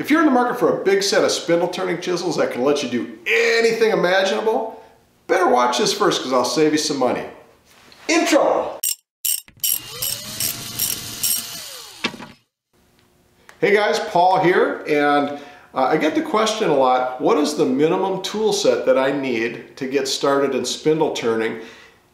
If you're in the market for a big set of spindle turning chisels that can let you do anything imaginable, better watch this first because I'll save you some money. Intro! Hey guys, Paul here, and uh, I get the question a lot, what is the minimum tool set that I need to get started in spindle turning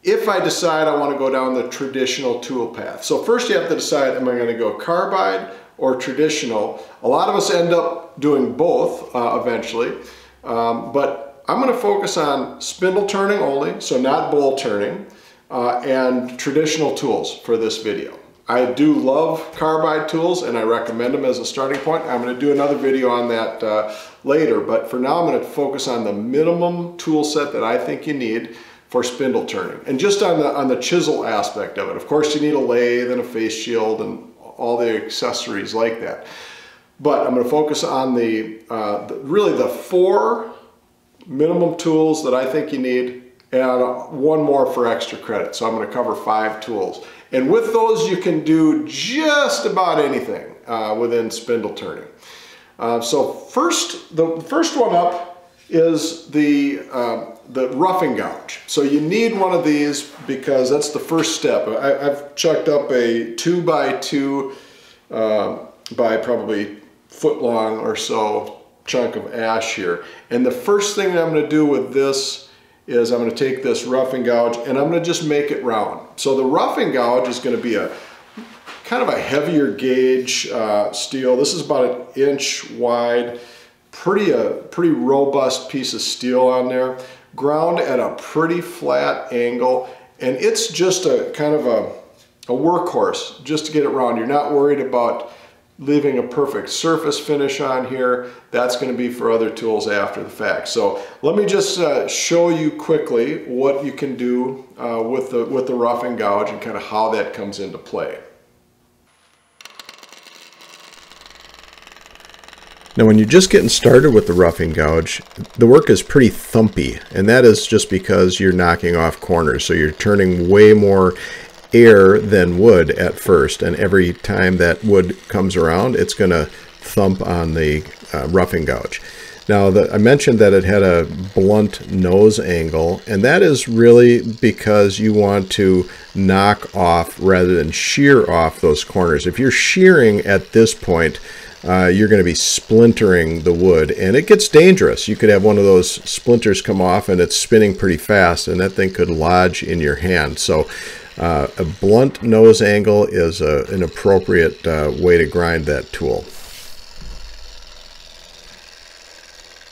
if I decide I want to go down the traditional tool path? So first you have to decide, am I going to go carbide or traditional? A lot of us end up doing both uh, eventually, um, but I'm going to focus on spindle turning only, so not bowl turning, uh, and traditional tools for this video. I do love carbide tools and I recommend them as a starting point. I'm going to do another video on that uh, later, but for now I'm going to focus on the minimum tool set that I think you need for spindle turning. And just on the, on the chisel aspect of it. Of course you need a lathe and a face shield and all the accessories like that. But I'm going to focus on the, uh, the really the four minimum tools that I think you need and one more for extra credit. So I'm going to cover five tools. And with those, you can do just about anything uh, within spindle turning. Uh, so first, the first one up is the, uh, the roughing gouge. So you need one of these because that's the first step. I, have chucked up a two by two uh, by probably foot long or so chunk of ash here. And the first thing I'm going to do with this is I'm going to take this roughing gouge and I'm going to just make it round. So the roughing gouge is going to be a kind of a heavier gauge uh, steel. This is about an inch wide, pretty a uh, pretty robust piece of steel on there, ground at a pretty flat angle, and it's just a kind of a, a workhorse just to get it round. You're not worried about leaving a perfect surface finish on here. That's going to be for other tools after the fact. So let me just uh, show you quickly what you can do uh, with, the, with the roughing gouge and kind of how that comes into play. Now when you're just getting started with the roughing gouge, the work is pretty thumpy, and that is just because you're knocking off corners. So you're turning way more air than wood at first and every time that wood comes around it's going to thump on the uh, roughing gouge. Now the, I mentioned that it had a blunt nose angle and that is really because you want to knock off rather than shear off those corners. If you're shearing at this point uh, you're going to be splintering the wood and it gets dangerous. You could have one of those splinters come off and it's spinning pretty fast and that thing could lodge in your hand. So uh, a blunt nose angle is a, an appropriate uh, way to grind that tool.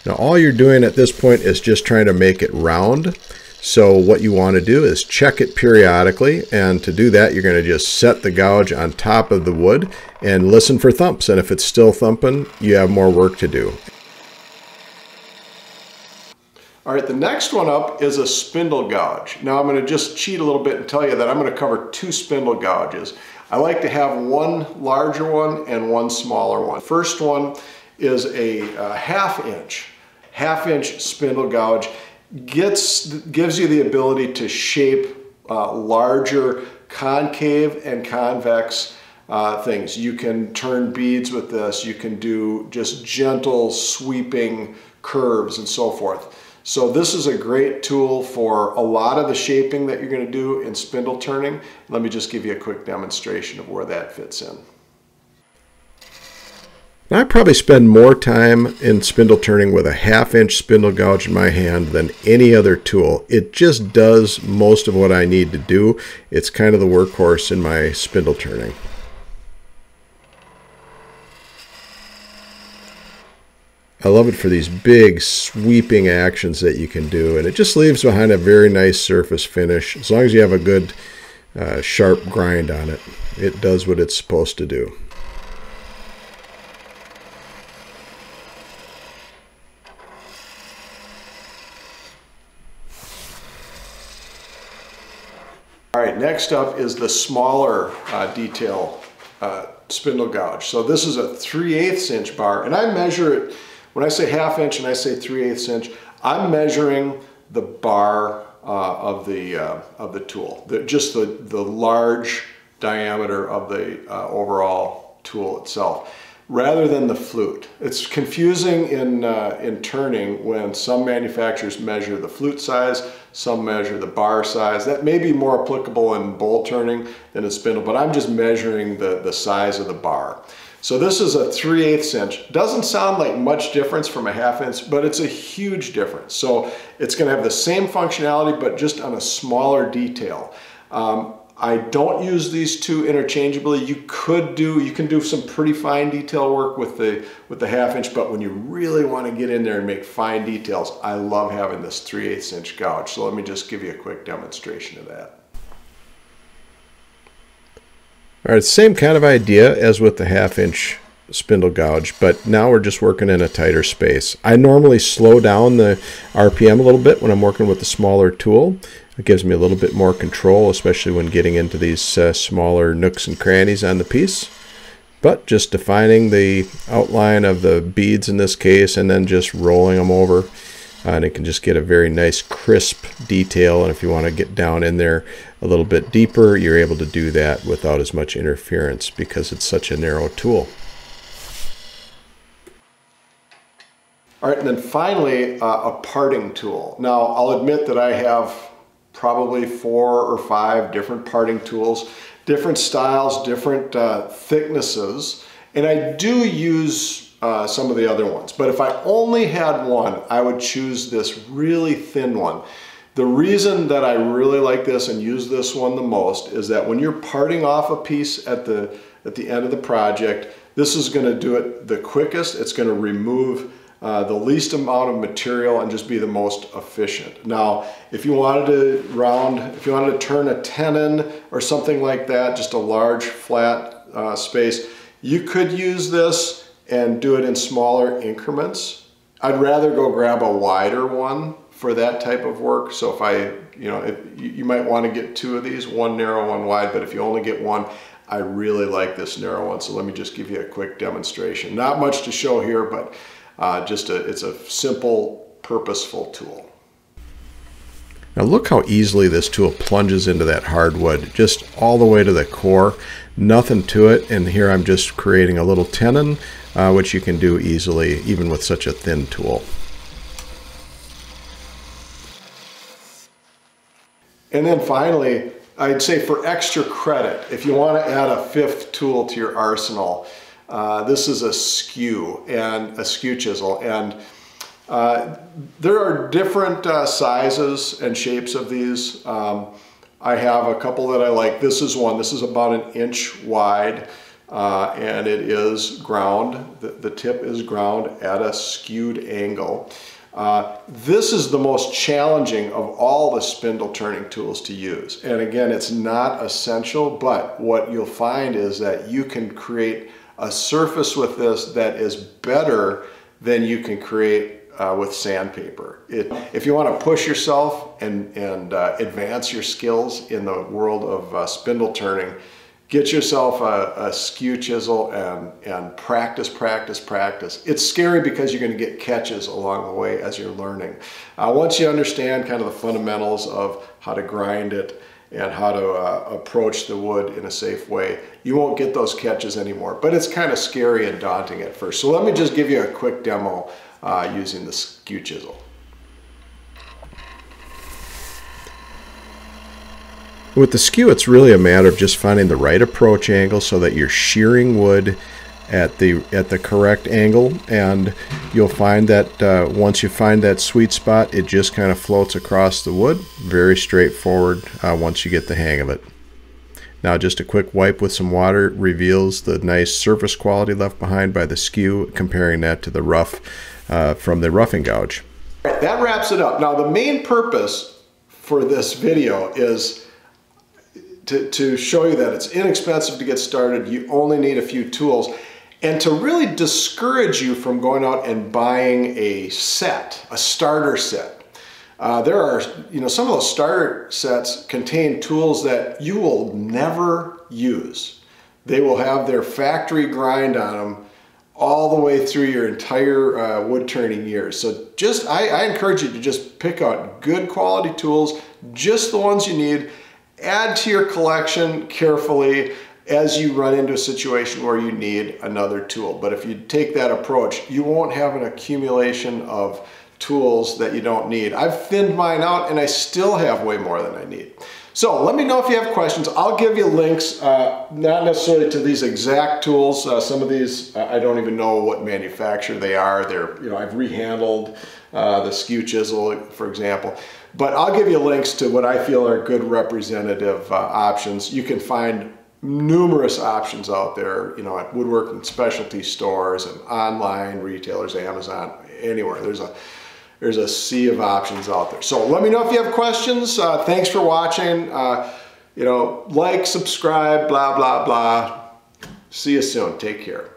Now all you're doing at this point is just trying to make it round. So what you want to do is check it periodically and to do that you're going to just set the gouge on top of the wood and listen for thumps and if it's still thumping you have more work to do. All right, the next one up is a spindle gouge. Now I'm gonna just cheat a little bit and tell you that I'm gonna cover two spindle gouges. I like to have one larger one and one smaller one. First one is a, a half inch, half inch spindle gouge. Gets, gives you the ability to shape uh, larger concave and convex uh, things. You can turn beads with this. You can do just gentle sweeping curves and so forth. So this is a great tool for a lot of the shaping that you're going to do in spindle turning. Let me just give you a quick demonstration of where that fits in. I probably spend more time in spindle turning with a half inch spindle gouge in my hand than any other tool. It just does most of what I need to do. It's kind of the workhorse in my spindle turning. I love it for these big sweeping actions that you can do and it just leaves behind a very nice surface finish as long as you have a good uh, sharp grind on it it does what it's supposed to do right, next up is the smaller uh, detail uh, spindle gouge. So this is a 3 8 inch bar and I measure it when I say half inch and I say 3 8 inch, I'm measuring the bar uh, of the uh, of the tool, the, just the, the large diameter of the uh, overall tool itself. Rather than the flute. It's confusing in, uh, in turning when some manufacturers measure the flute size, some measure the bar size. That may be more applicable in bowl turning than in spindle, but I'm just measuring the, the size of the bar. So this is a 3 8 inch. Doesn't sound like much difference from a half inch, but it's a huge difference. So it's gonna have the same functionality, but just on a smaller detail. Um, I don't use these two interchangeably. You could do, you can do some pretty fine detail work with the, with the half inch, but when you really want to get in there and make fine details, I love having this 3 8 inch gouge. So let me just give you a quick demonstration of that. All right, same kind of idea as with the half inch spindle gouge, but now we're just working in a tighter space. I normally slow down the RPM a little bit when I'm working with the smaller tool. It gives me a little bit more control, especially when getting into these uh, smaller nooks and crannies on the piece. But just defining the outline of the beads in this case and then just rolling them over uh, and it can just get a very nice crisp detail and if you want to get down in there a little bit deeper you're able to do that without as much interference because it's such a narrow tool. All right, and then finally, uh, a parting tool. Now, I'll admit that I have probably four or five different parting tools, different styles, different uh, thicknesses, and I do use uh, some of the other ones. But if I only had one, I would choose this really thin one. The reason that I really like this and use this one the most is that when you're parting off a piece at the, at the end of the project, this is gonna do it the quickest. It's gonna remove uh, the least amount of material and just be the most efficient. Now, if you wanted to round, if you wanted to turn a tenon or something like that, just a large flat uh, space, you could use this and do it in smaller increments. I'd rather go grab a wider one for that type of work. So if I, you know, if, you might want to get two of these, one narrow, one wide, but if you only get one, I really like this narrow one. So let me just give you a quick demonstration. Not much to show here, but uh, just a, it's a simple, purposeful tool. Now look how easily this tool plunges into that hardwood, just all the way to the core, nothing to it. And here I'm just creating a little tenon uh, which you can do easily even with such a thin tool. And then finally, I'd say for extra credit, if you want to add a fifth tool to your arsenal, uh, this is a skew and a skew chisel. And uh, there are different uh, sizes and shapes of these. Um, I have a couple that I like. This is one, this is about an inch wide uh, and it is ground. The, the, tip is ground at a skewed angle. Uh, this is the most challenging of all the spindle turning tools to use. And again, it's not essential, but what you'll find is that you can create a surface with this that is better than you can create uh, with sandpaper. It, if you want to push yourself and, and uh, advance your skills in the world of uh, spindle turning, get yourself a, a, skew chisel and, and practice, practice, practice. It's scary because you're going to get catches along the way as you're learning. Once you understand kind of the fundamentals of how to grind it and how to uh, approach the wood in a safe way, you won't get those catches anymore. But it's kind of scary and daunting at first. So let me just give you a quick demo uh, using the skew chisel. With the skew, it's really a matter of just finding the right approach angle so that you're shearing wood at the at the correct angle and you'll find that uh, once you find that sweet spot it just kind of floats across the wood very straightforward uh, once you get the hang of it now just a quick wipe with some water reveals the nice surface quality left behind by the skew comparing that to the rough uh, from the roughing gouge that wraps it up now the main purpose for this video is to, to show you that it's inexpensive to get started. You only need a few tools. And to really discourage you from going out and buying a set, a starter set. Uh, there are, you know, some of those starter sets contain tools that you will never use. They will have their factory grind on them all the way through your entire uh, wood turning years. So just, I, I encourage you to just pick out good quality tools, just the ones you need, add to your collection carefully. As you run into a situation where you need another tool. But if you take that approach, you won't have an accumulation of tools that you don't need. I've thinned mine out and I still have way more than I need. So let me know if you have questions. I'll give you links, uh, not necessarily to these exact tools. Uh, some of these, I don't even know what manufacturer they are. They're, you know, I've rehandled uh, the skew chisel, for example. But I'll give you links to what I feel are good representative uh, options. You can find numerous options out there, you know, at woodworking specialty stores and online retailers, Amazon, anywhere. There's a there's a sea of options out there. So let me know if you have questions. Uh, thanks for watching. Uh, you know, like, subscribe, blah, blah, blah. See you soon. Take care.